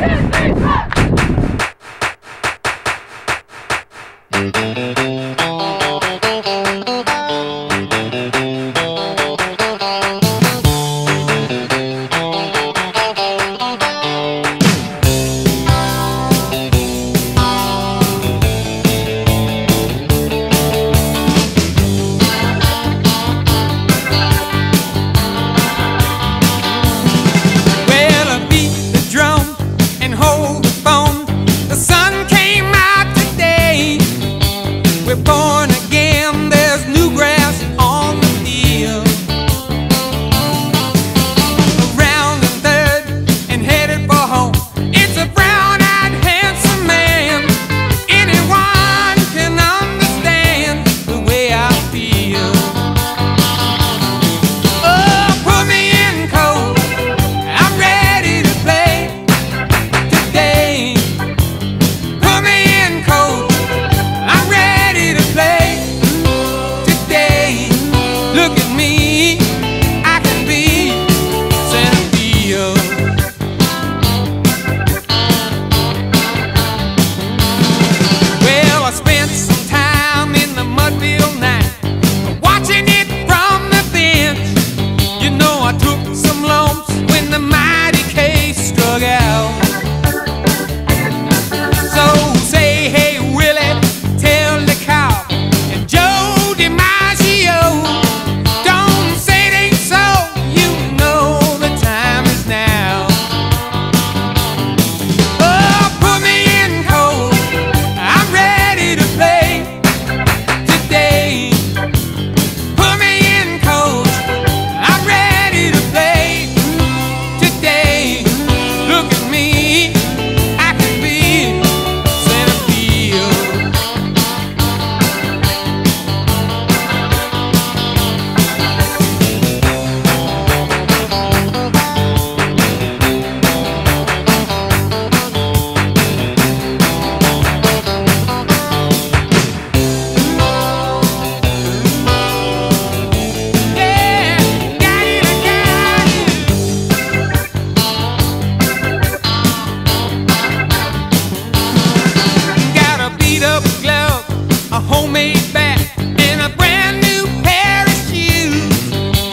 Thank you.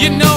you know